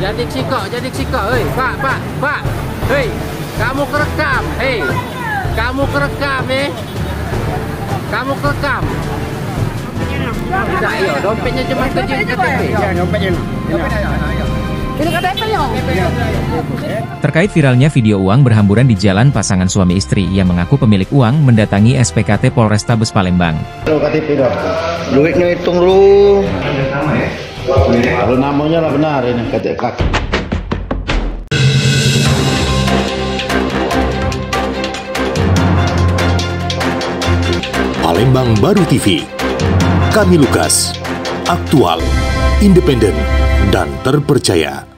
Jadi sikok, jadi sikok. Hei, Pak, Pak, Pak. Hei, kamu kerekam. Hei, kamu kerekam, eh. Kamu kerekam. Tidak, iya. Dompetnya cuma kerja KTP. Ya, dompetnya. Ini KTP-nya. Terkait viralnya video uang berhamburan di jalan pasangan suami istri yang mengaku pemilik uang mendatangi SPKT Polrestabes Palembang. Kalau KTP dong. Duitnya hitung dulu. Kalau namanya lah benar ini KTP. Palembang Baru TV. Kami Lukas. Aktual, independen, dan terpercaya.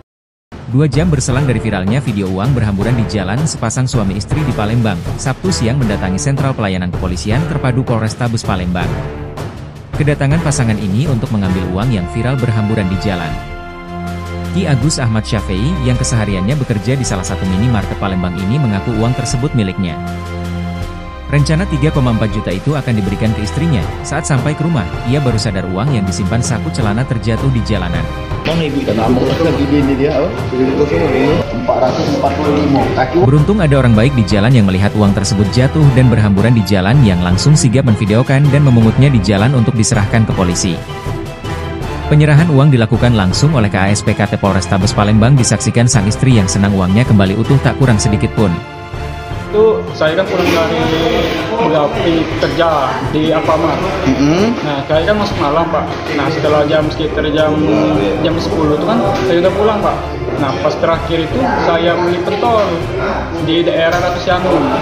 Dua jam berselang dari viralnya video uang berhamburan di jalan sepasang suami istri di Palembang, Sabtu siang mendatangi Sentral Pelayanan Kepolisian Terpadu Polrestabes Palembang. Kedatangan pasangan ini untuk mengambil uang yang viral berhamburan di jalan. Ki Agus Ahmad Syafei yang kesehariannya bekerja di salah satu minimarket Palembang ini mengaku uang tersebut miliknya. Rencana 3,4 juta itu akan diberikan ke istrinya. Saat sampai ke rumah, ia baru sadar uang yang disimpan saku celana terjatuh di jalanan. Mana ibu kita nama lagi ini dia? oh. Beruntung ada orang baik di jalan yang melihat uang tersebut jatuh dan berhamburan di jalan yang langsung sigap memvideokan dan memungutnya di jalan untuk diserahkan ke polisi. Penyerahan uang dilakukan langsung oleh KASPKT Polrestabes Palembang disaksikan sang istri yang senang uangnya kembali utuh tak kurang sedikit pun. Itu saya kan pulang dari Begapi kerja di Alfamart. Nah, saya kan masuk malam pak. Nah setelah jam sekitar jam jam 10 itu kan saya udah pulang pak. Nah pas terakhir itu saya beli pentol di daerah Ratu Sianung. Nah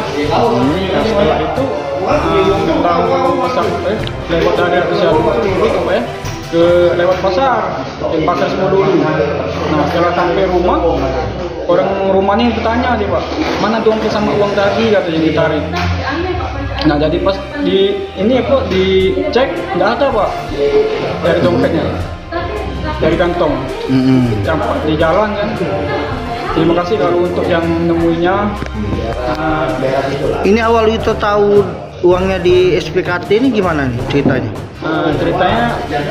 setelah itu uh, tahu pasar eh, lewat dari Ratu Sianung itu ya ke lewat pasar yang pasar semua dulu. Nah setelah sampai rumah orang rumahnya bertanya dia pak mana dompet sama uang tadi? Katanya ditarik. Nah jadi pas di ini apa dicek nggak ada pak dari dompetnya dari kantong. Campak di jalan kan. Terima kasih kalau untuk yang nemuinya. Nah, Ini awal itu tahu uangnya di SPKT ini gimana nih ceritanya? nah, ceritanya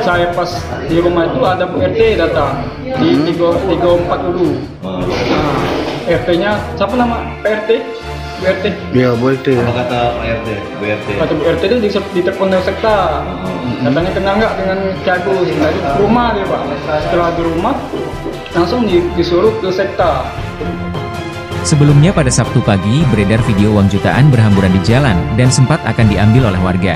saya pas di rumah itu ada RT datang di tiga tiga empat dulu. Nah, RT-nya siapa nama? RT Ya boleh tuh. Apa kata Pak RT, Bu RT? kata Bu RT itu di, di telepon dari sekta. Katanya kenal nggak dengan Ki Agus? Nah rumah dia pak. Setelah di rumah langsung di- disuruh ke sekta Sebelumnya pada Sabtu pagi beredar video uang jutaan berhamburan di jalan dan sempat akan diambil oleh warga.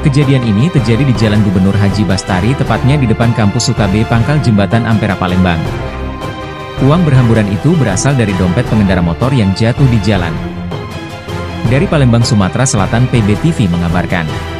Kejadian ini terjadi di Jalan Gubernur Haji Bastari tepatnya di depan kampus Sukabe Pangkal Jembatan Ampera Palembang. Uang berhamburan itu berasal dari dompet pengendara motor yang jatuh di jalan. Dari Palembang, Sumatera Selatan PB TV mengabarkan.